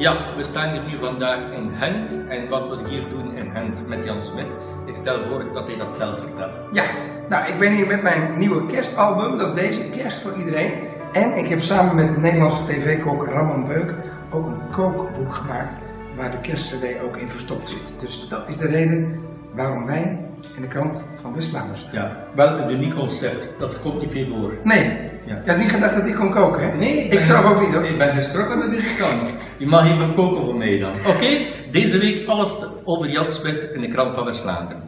Ja, we staan hier nu vandaag in Gent en wat we hier doen in Gent met Jan Smit, ik stel voor dat hij dat zelf vertelt. Ja, nou ik ben hier met mijn nieuwe kerstalbum, dat is deze, Kerst voor iedereen. En ik heb samen met de Nederlandse tv-kok Ramon Beuk ook een kookboek gemaakt waar de kerstcd ook in verstopt zit. Dus dat is de reden waarom wij in de krant van West-Vlaanderen. Ja, wel een uniek concept, dat komt niet veel voor. Nee, Ja. je had niet gedacht dat ik kon koken hè? Nee, ik zelf ook niet hoor. Ik ben geschrokken dat dit kan. Je mag hier koken voor mij dan. Oké, deze week alles over Jan Smit in de krant van West-Vlaanderen.